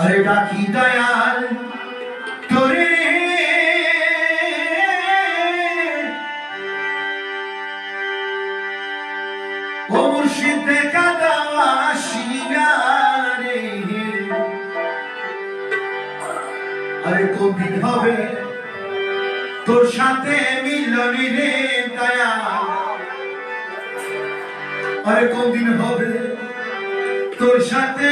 আরে ডাকি দয়াল তোরে। ও মুর্শিদ দেখা দেওয়া শিনারে আরে কবির হবে তোর সাথে মিলনি রে দয়া আরে কোনদিন হবে তোর সাথে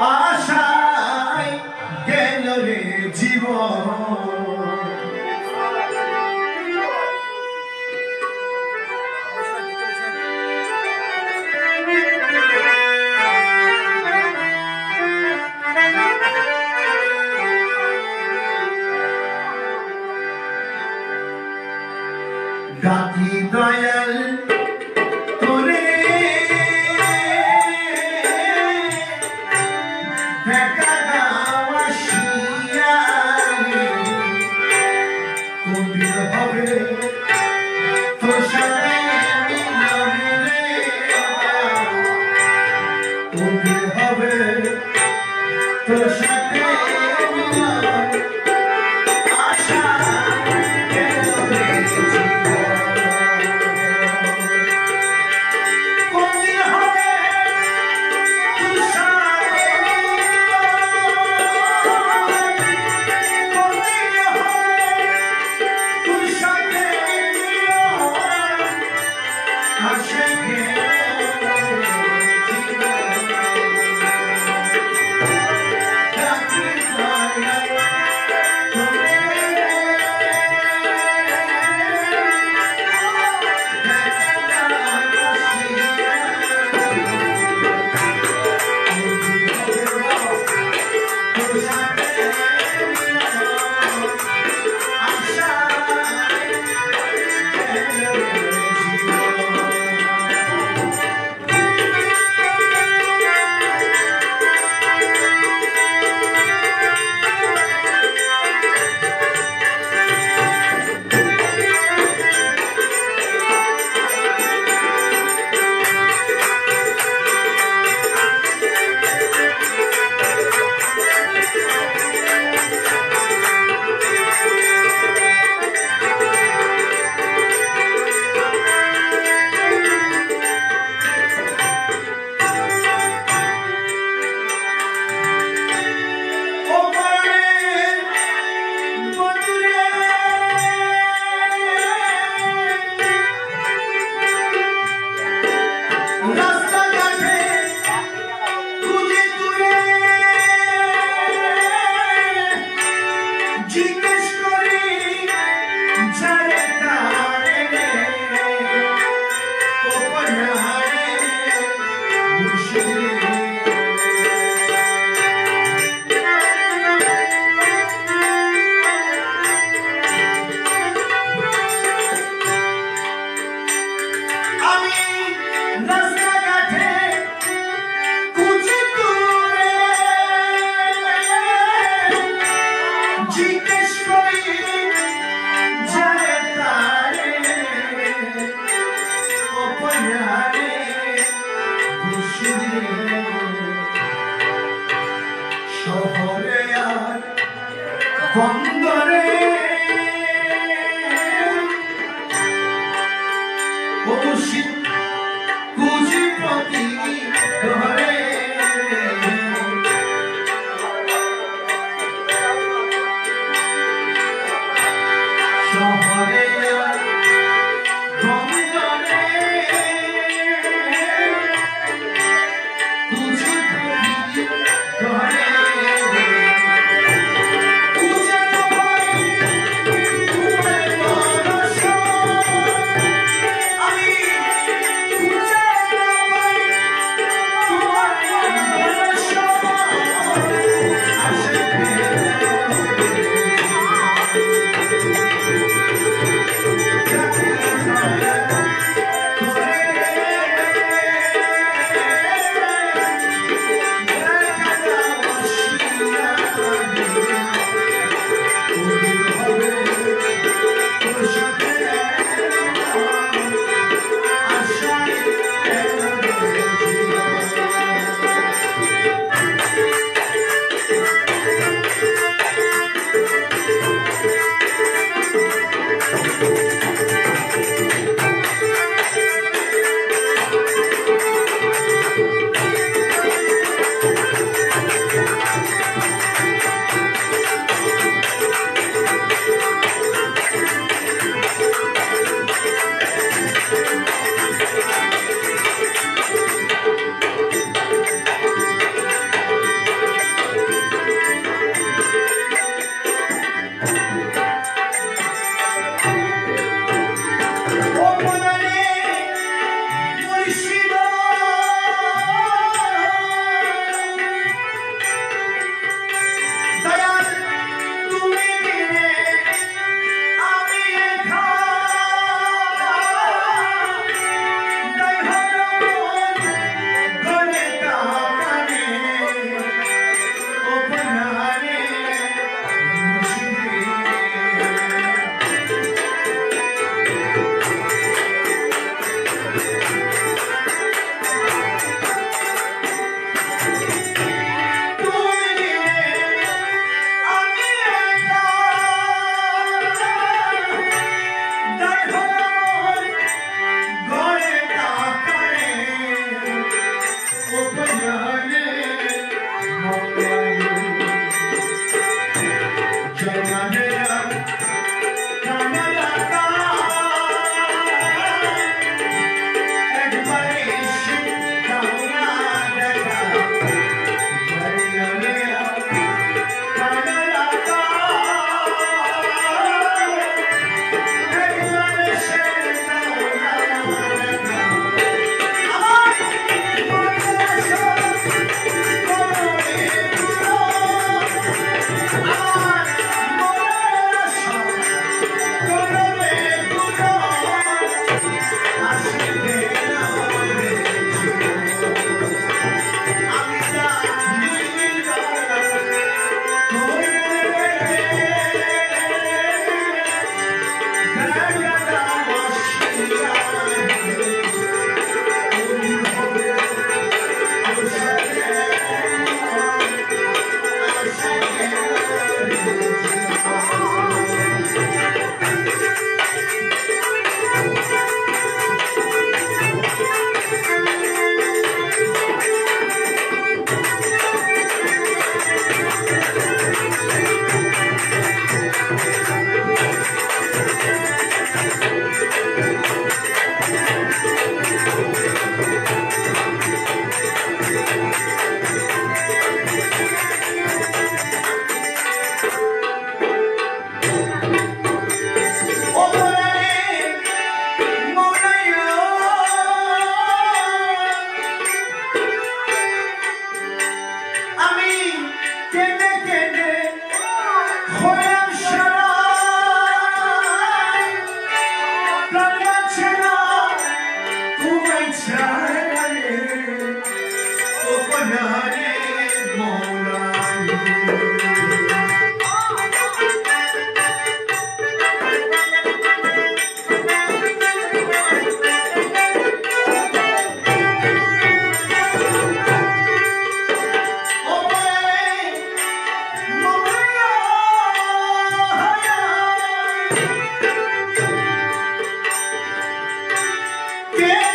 आशा Yeah.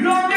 No!